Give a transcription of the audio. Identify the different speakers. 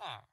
Speaker 1: Ah,